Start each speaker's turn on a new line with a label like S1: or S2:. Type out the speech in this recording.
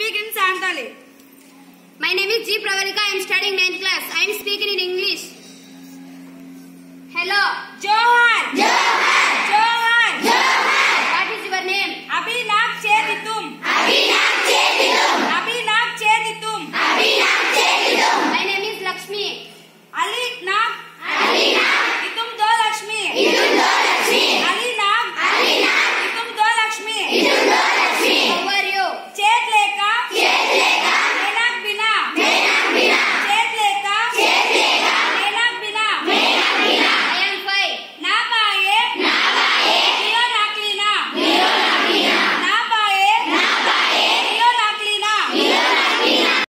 S1: speak in Santali.
S2: My name is G. Pravarika. I am studying 9th class. I am speaking in English. Hello.
S1: Joe.